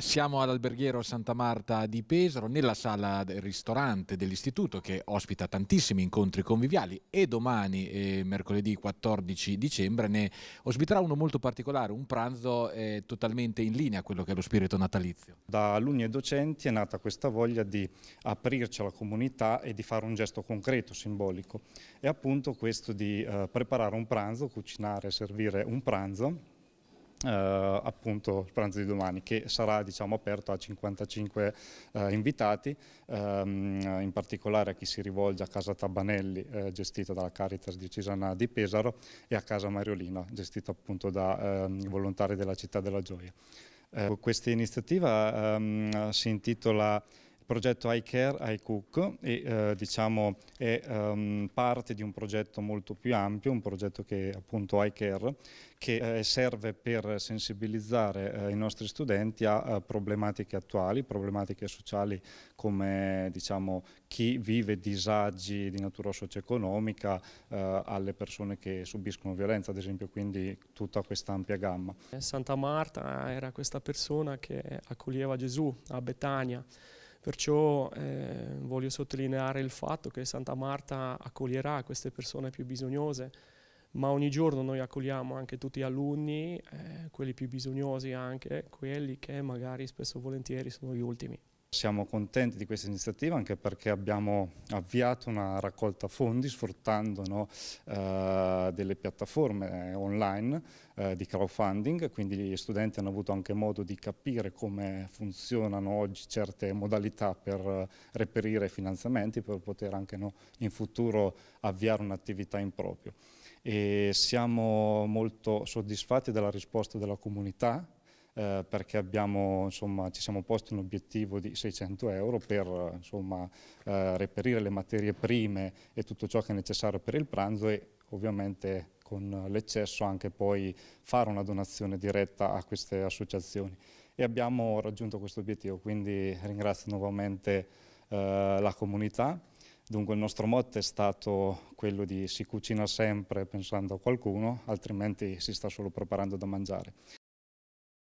Siamo all'alberghiero Santa Marta di Pesaro, nella sala del ristorante dell'istituto che ospita tantissimi incontri conviviali e domani, eh, mercoledì 14 dicembre, ne ospiterà uno molto particolare, un pranzo eh, totalmente in linea a quello che è lo spirito natalizio. Da alunni e docenti è nata questa voglia di aprirci alla comunità e di fare un gesto concreto, simbolico. E appunto questo di eh, preparare un pranzo, cucinare, servire un pranzo eh, appunto il pranzo di domani che sarà diciamo, aperto a 55 eh, invitati, ehm, in particolare a chi si rivolge a Casa Tabanelli eh, gestita dalla Caritas diocesana di Pesaro e a Casa Mariolina gestita appunto da ehm, volontari della Città della Gioia. Eh, questa iniziativa ehm, si intitola progetto iCare, iCook e eh, diciamo è um, parte di un progetto molto più ampio, un progetto che è appunto iCare, che eh, serve per sensibilizzare eh, i nostri studenti a, a, problematiche attuali, problematiche sociali come diciamo chi vive disagi di natura socio-economica eh, alle persone che subiscono violenza, ad esempio, quindi tutta questa ampia gamma. Santa Marta era questa persona che accoglieva Gesù a Betania Perciò eh, voglio sottolineare il fatto che Santa Marta accoglierà queste persone più bisognose, ma ogni giorno noi accogliamo anche tutti gli alunni, eh, quelli più bisognosi anche, quelli che magari spesso volentieri sono gli ultimi. Siamo contenti di questa iniziativa anche perché abbiamo avviato una raccolta fondi sfruttando no, eh, delle piattaforme online eh, di crowdfunding, quindi gli studenti hanno avuto anche modo di capire come funzionano oggi certe modalità per reperire finanziamenti per poter anche no, in futuro avviare un'attività in proprio. E siamo molto soddisfatti della risposta della comunità eh, perché abbiamo, insomma, ci siamo posti un obiettivo di 600 euro per insomma, eh, reperire le materie prime e tutto ciò che è necessario per il pranzo e ovviamente con l'eccesso anche poi fare una donazione diretta a queste associazioni. E abbiamo raggiunto questo obiettivo, quindi ringrazio nuovamente eh, la comunità Dunque il nostro motto è stato quello di si cucina sempre pensando a qualcuno, altrimenti si sta solo preparando da mangiare.